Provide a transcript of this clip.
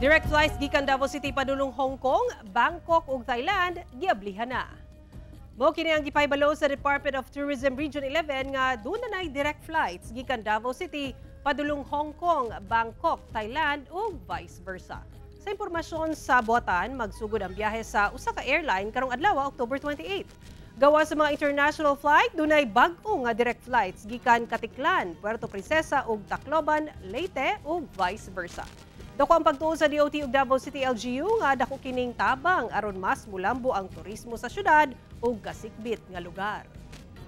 Direct flights gikan Davao City padulong Hong Kong, Bangkok ug Thailand giablihan na. Mo kini ang gipahibalo sa Department of Tourism Region 11 nga doon na nay direct flights gikan Davao City padulong Hong Kong, Bangkok, Thailand ug vice versa. Sa impormasyon sa Botan, magsugod ang biyahe sa usa ka airline karong adlaw October 28. Gawa sa mga international flight, dunay bag-o nga direct flights gikan Katiklan, Puerto Princesa ug Tacloban, Leyte ug vice versa. Dako ang pagtuo sa DOT ug Davao City LGU nga dako kining tabang aron mas mulambo ang turismo sa syudad ug kasikbit nga lugar.